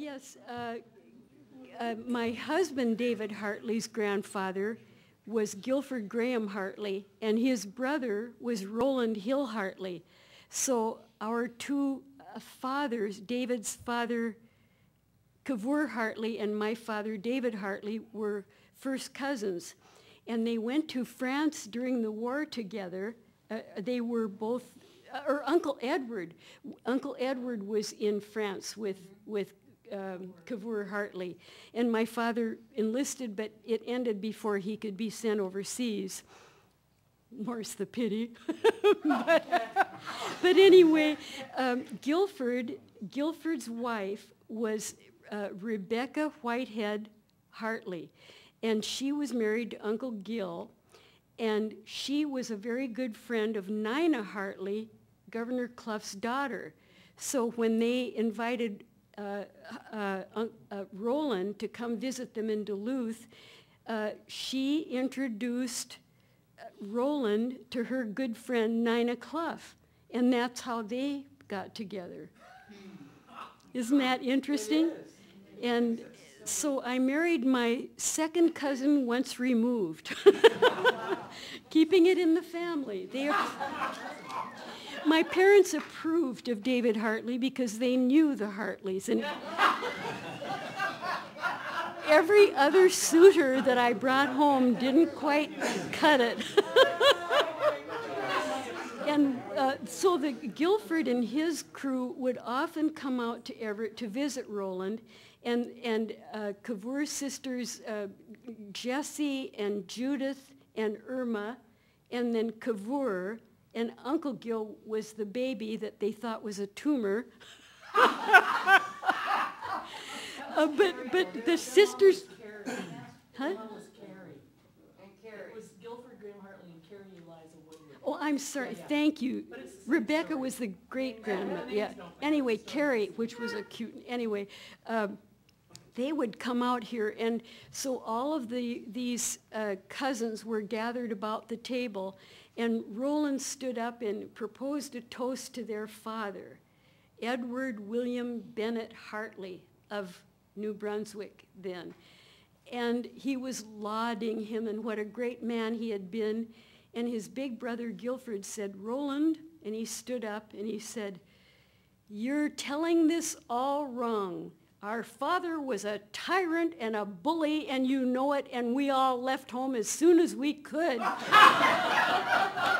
Yes, uh, uh, my husband, David Hartley's grandfather, was Guilford Graham Hartley, and his brother was Roland Hill Hartley. So our two uh, fathers, David's father, Cavour Hartley, and my father, David Hartley, were first cousins. And they went to France during the war together. Uh, they were both, uh, or Uncle Edward. Uncle Edward was in France with, with um, Cavour Hartley. And my father enlisted, but it ended before he could be sent overseas. More's the pity. but, but, anyway, um, Guilford, Guilford's wife was uh, Rebecca Whitehead Hartley. And she was married to Uncle Gil. And she was a very good friend of Nina Hartley, Governor Clough's daughter. So when they invited uh, uh, uh, Roland to come visit them in Duluth, uh, she introduced uh, Roland to her good friend Nina Clough. And that's how they got together. Isn't that interesting? And so I married my second cousin once removed, keeping it in the family. They my parents approved of David Hartley because they knew the Hartleys. And every other suitor that I brought home didn't quite cut it. and uh, so the Guilford and his crew would often come out to Everett to visit Roland. And, and uh, Cavour's sisters, uh, Jessie and Judith and Irma, and then Cavour, and Uncle Gil was the baby that they thought was a tumor. uh, but, but the sisters... Huh? Oh, I'm sorry. Yeah, yeah. Thank you. Rebecca story. was the great grandmother. Yeah. Anyway, Carrie, which was a cute. Anyway, um, they would come out here, and so all of the these uh, cousins were gathered about the table, and Roland stood up and proposed a toast to their father, Edward William Bennett Hartley of New Brunswick then. And he was lauding him and what a great man he had been. And his big brother Guilford said, Roland, and he stood up and he said, you're telling this all wrong. Our father was a tyrant and a bully, and you know it, and we all left home as soon as we could.